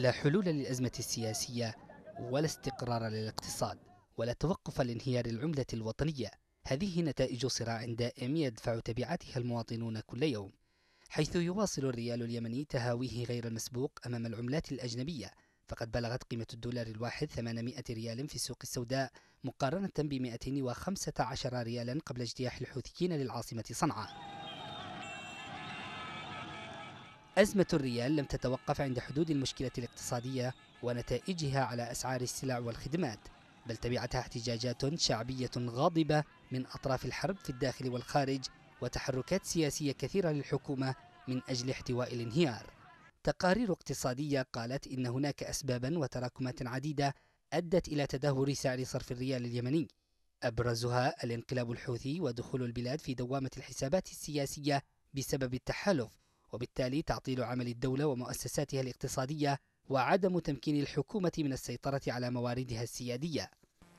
لا حلول للأزمة السياسية ولا استقرار للاقتصاد ولا توقف لانهيار العملة الوطنية. هذه نتائج صراع دائم يدفع تبعاتها المواطنون كل يوم حيث يواصل الريال اليمني تهاويه غير المسبوق أمام العملات الأجنبية. فقد بلغت قيمة الدولار الواحد 800 ريال في السوق السوداء مقارنة ب 215 ريالا قبل اجتياح الحوثيين للعاصمة صنعاء. أزمة الريال لم تتوقف عند حدود المشكلة الاقتصادية ونتائجها على أسعار السلع والخدمات بل تبعتها احتجاجات شعبية غاضبة من أطراف الحرب في الداخل والخارج وتحركات سياسية كثيرة للحكومة من أجل احتواء الانهيار. تقارير اقتصادية قالت إن هناك أسبابا وتراكمات عديدة أدت إلى تدهور سعر صرف الريال اليمني. أبرزها الانقلاب الحوثي ودخول البلاد في دوامة الحسابات السياسية بسبب التحالف وبالتالي تعطيل عمل الدولة ومؤسساتها الاقتصادية وعدم تمكين الحكومة من السيطرة على مواردها السيادية.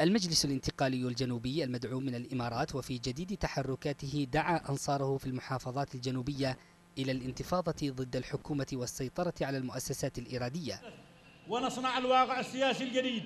المجلس الانتقالي الجنوبي المدعوم من الإمارات وفي جديد تحركاته دعا أنصاره في المحافظات الجنوبية إلى الانتفاضة ضد الحكومة والسيطرة على المؤسسات الإرادية ونصنع الواقع السياسي الجديد.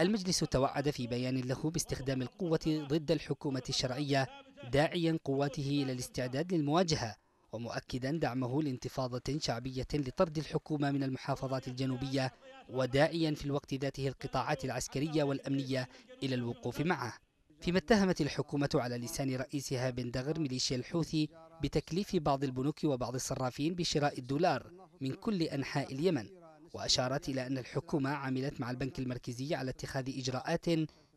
المجلس توعد في بيان له باستخدام القوة ضد الحكومة الشرعية داعيا قواته إلى الاستعداد للمواجهة. ومؤكدا دعمه لانتفاضة شعبية لطرد الحكومة من المحافظات الجنوبية وداعيا في الوقت ذاته القطاعات العسكرية والأمنية إلى الوقوف معه. فيما اتهمت الحكومة على لسان رئيسها بن دغر ميليشيا الحوثي بتكليف بعض البنوك وبعض الصرافين بشراء الدولار من كل أنحاء اليمن وأشارت إلى أن الحكومة عملت مع البنك المركزي على اتخاذ إجراءات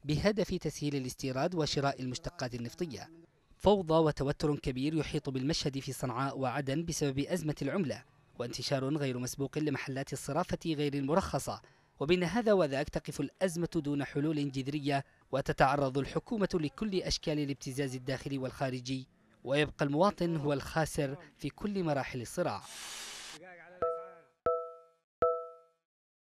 بهدف تسهيل الاستيراد وشراء المشتقات النفطية. فوضى وتوتر كبير يحيط بالمشهد في صنعاء وعدن بسبب أزمة العملة وانتشار غير مسبوق لمحلات الصرافة غير المرخصة. وبين هذا وذاك تقف الأزمة دون حلول جذرية وتتعرض الحكومة لكل أشكال الابتزاز الداخلي والخارجي ويبقى المواطن هو الخاسر في كل مراحل الصراع.